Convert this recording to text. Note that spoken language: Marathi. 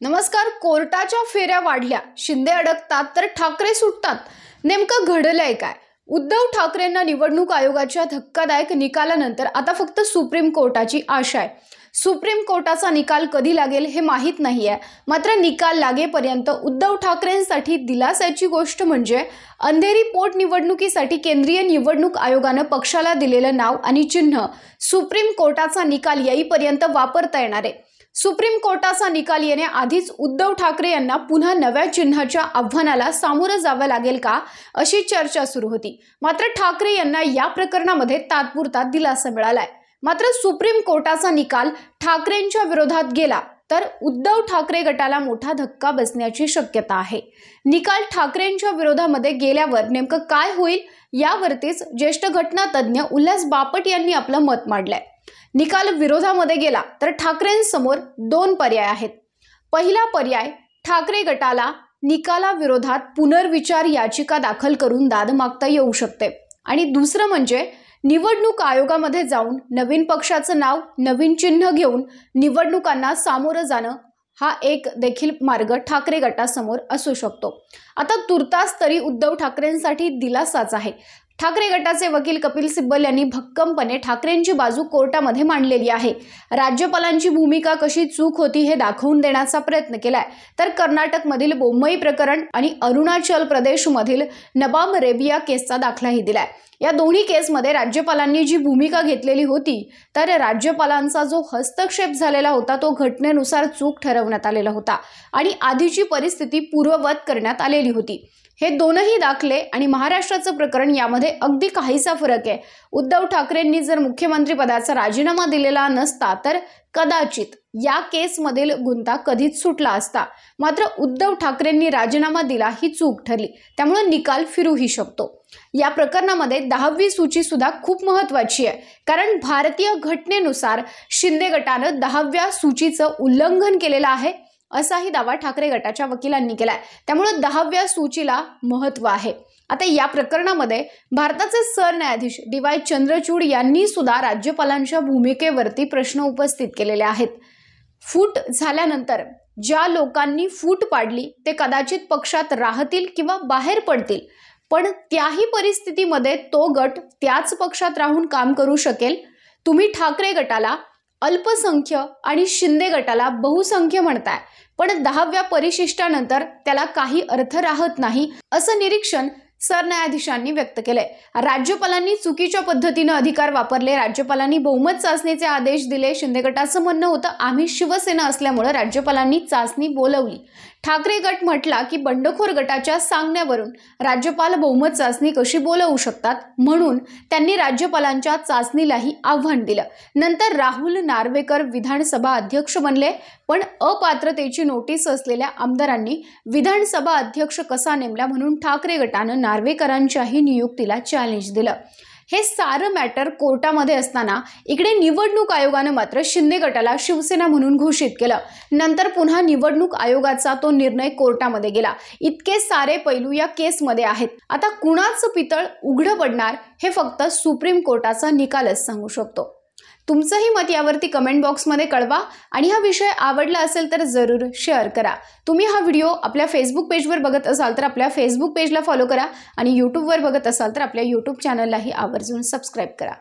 नमस्कार कोर्टाच्या फेऱ्या वाढल्या. शिंदे अडकतात तर ठाकरे सुटतात. नेमकं घडलंय काय? उद्धव ठाकरेंना निवडणूक आयोगाच्या धक्कादायक निकालानंतर आता फक्त सुप्रीम कोर्टाची आशा आहे. सुप्रीम कोर्टाचा निकाल कधी लागेल हे माहीत नाही आहे मात्र निकाल लागेपर्यंत उद्धव ठाकरेंसाठी दिलासाची गोष्ट म्हणजे अंधेरी पोटनिवडणुकीसाठी केंद्रीय निवडणूक आयोगानं पक्षाला दिलेलं नाव आणि चिन्ह. सुप्रीम कोर्टाचा निकाल येईपर्यंत वापरता येणार आहे. सुप्रीम कोर्टाचा निकाल येण्याआधीच उद्धव ठाकरे यांना पुन्हा नव्या चिन्हाच्या आव्हानाला सामोरं जावं लागेल का अशी चर्चा सुरू होती. मात्र ठाकरे यांना या प्रकरणामध्ये तात्पुरता दिलासा मिळालाय. मात्र सुप्रीम कोर्टाचा निकाल ठाकरेंच्या विरोधात गेला तर उद्धव ठाकरे गटाला मोठा धक्का बसण्याची शक्यता आहे. निकाल ठाकरेंच्या विरोधामध्ये गेल्यावर नेमकं काय होईल यावरतीच ज्येष्ठ घटनातज्ञ उल्हास बापट यांनी आपलं मत मांडलंय. निकाल विरोधामध्ये गेला तर ठाकरेंसमोर दोन पर्याय आहेत. पहिला पर्याय ठाकरे गटाला निकालाविरोधात पुनर्विचार याचिका दाखल करून दाद मागता येऊ शकते. आणि दुसरं म्हणजे निवडणूक आयोगामध्ये जाऊन नवीन पक्षाचं नाव नवीन चिन्ह घेऊन निवडणुकांना सामोरं जाणं हा एक देखील मार्ग ठाकरे गटासमोर असू शकतो. आता तुर्तास तरी उद्धव ठाकरेंसाठी दिलासाच आहे. ठाकरे गटाचे वकील कपिल सिब्बल यांनी भक्कमपणे ठाकरेंची बाजू कोर्टामध्ये मांडलेली आहे. राज्यपालांची भूमिका कशी चूक होती हे दाखवून देण्याचा प्रयत्न केलाय. तर कर्नाटकमधील बोंबई प्रकरण आणि अरुणाचल प्रदेशमधील नबाब रेबिया केसचा दाखलाही दिलाय. या दोन्ही केसमध्ये राज्यपालांनी जी भूमिका घेतलेली होती तर राज्यपालांचा जो हस्तक्षेप झालेला होता तो घटनेनुसार चूक ठरवण्यात आलेला होता आणि आधीची परिस्थिती पूर्ववत करण्यात आलेली होती. हे दोनही दाखले आणि महाराष्ट्राचं प्रकरण यामध्ये अगदी काहीसा फरक आहे. उद्धव ठाकरेंनी जर मुख्यमंत्री पदाचा राजीनामा दिलेला नसता तर कदाचित या केसमधील गुंता कधीच सुटला असता. मात्र उद्धव ठाकरेंनी राजीनामा दिला ही चूक ठरली. त्यामुळे निकाल फिरूही शकतो. या प्रकरणामध्ये दहावी सूची सुद्धा खूप महत्वाची आहे. कारण भारतीय घटनेनुसार शिंदे गटानं दहाव्या सूचीचं उल्लंघन केलेलं आहे. असाही दावा ठाकरे गटाच्या वकिलांनी केलाय. त्यामुळे दहाव्या सूचीला महत्त्व आहे. आता या प्रकरणामध्ये भारताचे सरन्यायाधीश डी वाय चंद्रचूड यांनी सुद्धा राज्यपालांच्या भूमिकेवरती प्रश्न उपस्थित केलेले आहेत. फूट झाल्यानंतर ज्या लोकांनी फूट पाडली ते कदाचित पक्षात राहतील किंवा बाहेर पडतील. पण त्याही परिस्थितीमध्ये तो गट त्याच पक्षात राहून काम करू शकेल. तुम्ही ठाकरे गटाला अल्पसंख्य आणि शिंदे गटाला बहुसंख्य म्हणताय. पण दहाव्या परिशिष्टानंतर त्याला काही अर्थ राहत नाही असं निरीक्षण सरन्यायाधीशांनी व्यक्त केलंय. राज्यपालांनी चुकीच्या पद्धतीनं अधिकार वापरले राज्यपालांनी बहुमत चाचणीचे आदेश दिले शिंदे गटाचं म्हणणं होतं आम्ही शिवसेना असल्यामुळं राज्यपालांनी चाचणी बोलवली. ठाकरे गट म्हटला की बंडखोर गटाच्या सांगण्यावरून राज्यपाल बहुमत चाचणी कशी बोलवू शकतात म्हणून त्यांनी राज्यपालांच्या चाचणीलाही आव्हान दिलं. नंतर राहुल नार्वेकर विधानसभा अध्यक्ष बनले पण अपात्रतेची नोटीस असलेल्या आमदारांनी विधानसभा अध्यक्ष कसा नेमला म्हणून ठाकरे गटानं नार्वेकरांच्याही नियुक्तीला चॅलेंज दिलं. हे सारं मॅटर कोर्टामध्ये असताना इकडे निवडणूक आयोगानं मात्र शिंदे गटाला शिवसेना म्हणून घोषित केलं. नंतर पुन्हा निवडणूक आयोगाचा तो निर्णय कोर्टामध्ये गेला. इतके सारे पैलू या केसमध्ये आहेत. आता कुणाचं पितळ उघडं पडणार हे फक्त सुप्रीम कोर्टाचा निकालच सांगू शकतो. तुमचंही मत यावरती कमेंट बॉक्समध्ये कळवा. आणि हा विषय आवडला असेल तर जरूर शेअर करा. तुम्ही हा व्हिडिओ आपल्या फेसबुक पेजवर बघत असाल तर आपल्या फेसबुक पेजला फॉलो करा. आणि यूट्यूबवर बघत असाल तर आपल्या यूट्यूब चॅनललाही आवर्जून सबस्क्राईब करा.